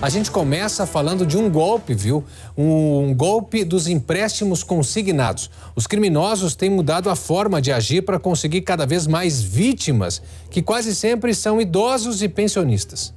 A gente começa falando de um golpe, viu? Um golpe dos empréstimos consignados. Os criminosos têm mudado a forma de agir para conseguir cada vez mais vítimas, que quase sempre são idosos e pensionistas.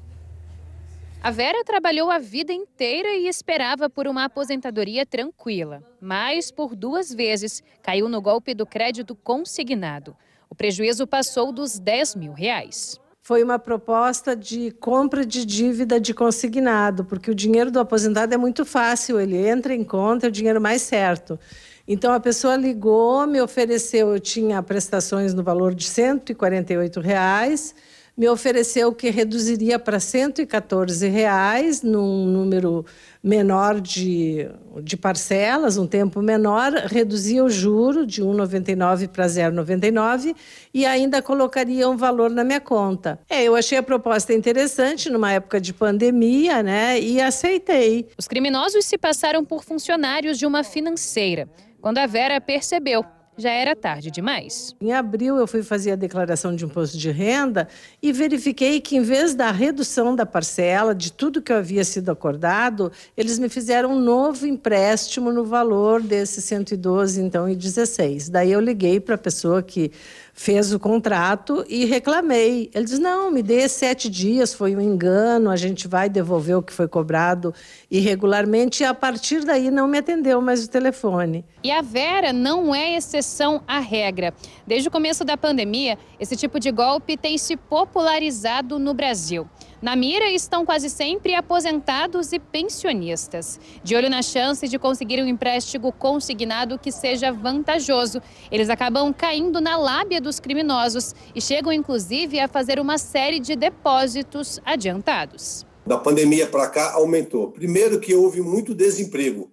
A Vera trabalhou a vida inteira e esperava por uma aposentadoria tranquila. Mas, por duas vezes, caiu no golpe do crédito consignado. O prejuízo passou dos 10 mil reais foi uma proposta de compra de dívida de consignado, porque o dinheiro do aposentado é muito fácil, ele entra em conta, é o dinheiro mais certo. Então a pessoa ligou, me ofereceu, eu tinha prestações no valor de 148 reais, me ofereceu que reduziria para 114 reais num número menor de, de parcelas, um tempo menor, reduzia o juro de 1,99 para 0,99 e ainda colocaria um valor na minha conta. É, eu achei a proposta interessante numa época de pandemia, né, e aceitei. Os criminosos se passaram por funcionários de uma financeira. Quando a Vera percebeu já era tarde demais. Em abril, eu fui fazer a declaração de imposto de renda e verifiquei que, em vez da redução da parcela, de tudo que havia sido acordado, eles me fizeram um novo empréstimo no valor desses 112, então, e 16. Daí eu liguei para a pessoa que fez o contrato e reclamei. Ele disse: não, me dê sete dias, foi um engano, a gente vai devolver o que foi cobrado irregularmente. E a partir daí não me atendeu mais o telefone. E a Vera não é exceção à regra. Desde o começo da pandemia, esse tipo de golpe tem se popularizado no Brasil. Na mira estão quase sempre aposentados e pensionistas. De olho na chance de conseguir um empréstimo consignado que seja vantajoso, eles acabam caindo na lábia dos criminosos e chegam inclusive a fazer uma série de depósitos adiantados. Da pandemia para cá aumentou. Primeiro que houve muito desemprego,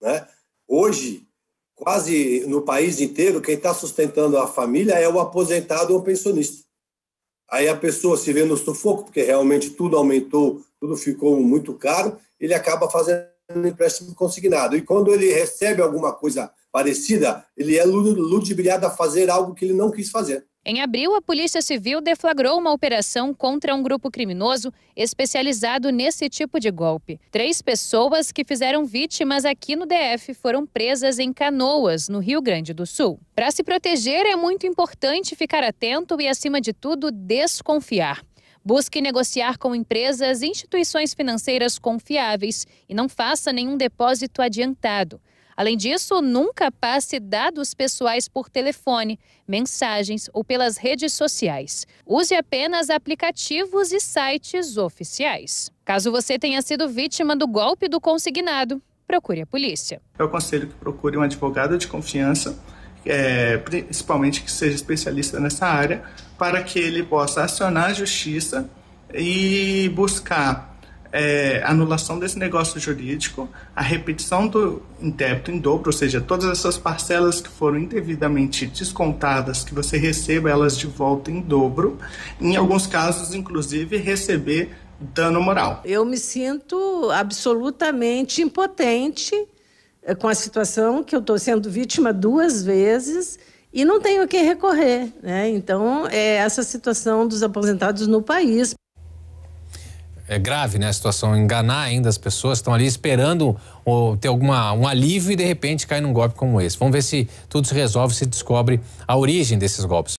né? Hoje, quase no país inteiro, quem está sustentando a família é o aposentado ou pensionista. Aí a pessoa se vê no sufoco, porque realmente tudo aumentou, tudo ficou muito caro, ele acaba fazendo empréstimo consignado. E quando ele recebe alguma coisa parecida, ele é ludibriado a fazer algo que ele não quis fazer. Em abril, a Polícia Civil deflagrou uma operação contra um grupo criminoso especializado nesse tipo de golpe. Três pessoas que fizeram vítimas aqui no DF foram presas em Canoas, no Rio Grande do Sul. Para se proteger, é muito importante ficar atento e, acima de tudo, desconfiar. Busque negociar com empresas e instituições financeiras confiáveis e não faça nenhum depósito adiantado. Além disso, nunca passe dados pessoais por telefone, mensagens ou pelas redes sociais. Use apenas aplicativos e sites oficiais. Caso você tenha sido vítima do golpe do consignado, procure a polícia. Eu aconselho que procure um advogado de confiança, é, principalmente que seja especialista nessa área, para que ele possa acionar a justiça e buscar é, anulação desse negócio jurídico, a repetição do intérprete em dobro, ou seja, todas essas parcelas que foram indevidamente descontadas, que você receba elas de volta em dobro, em alguns casos, inclusive, receber dano moral. Eu me sinto absolutamente impotente é, com a situação que eu estou sendo vítima duas vezes e não tenho a quem recorrer. Né? Então, é essa situação dos aposentados no país é grave, né? A situação, enganar ainda as pessoas, estão ali esperando ou, ter alguma, um alívio e de repente cai num golpe como esse. Vamos ver se tudo se resolve, se descobre a origem desses golpes.